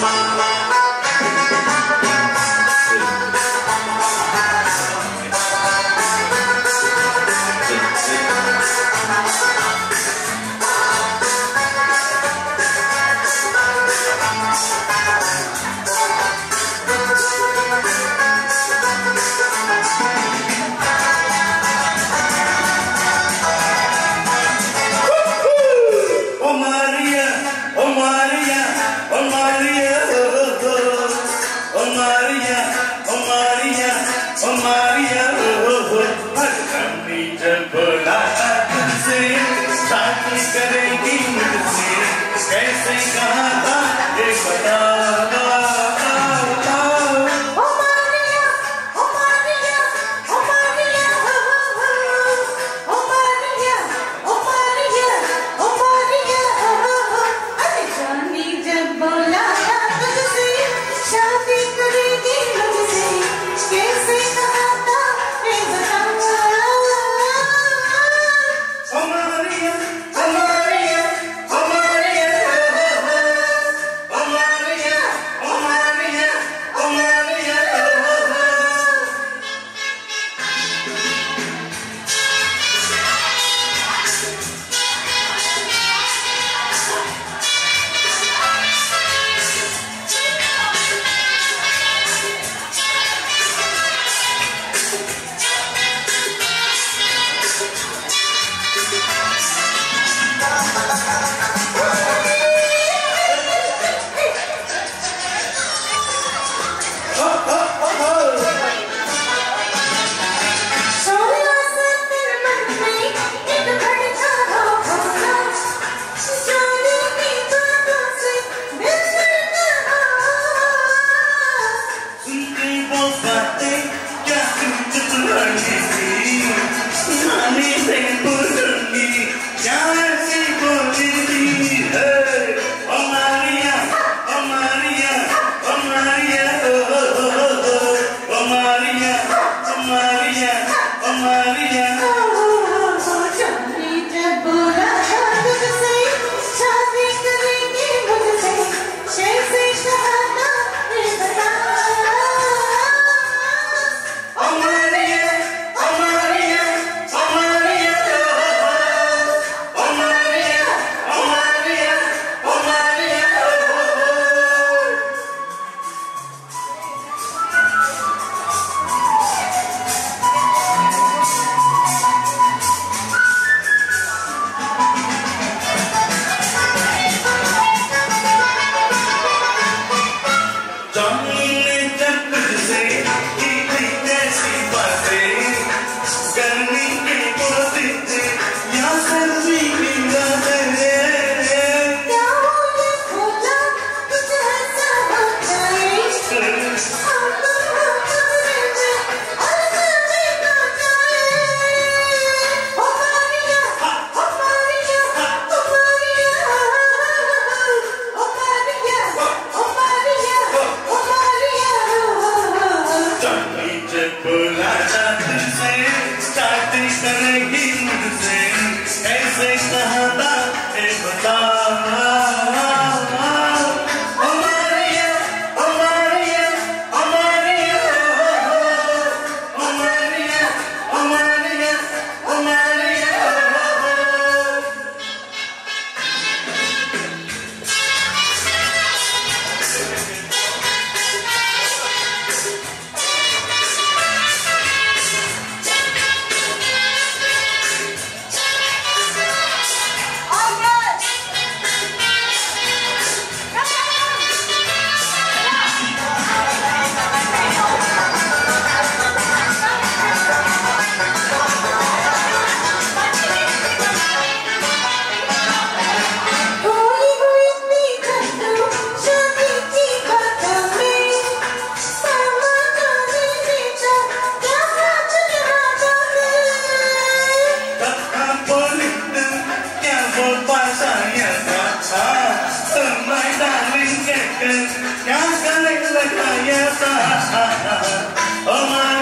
Música नानी से क्या करेगा ये सहारा ओ माया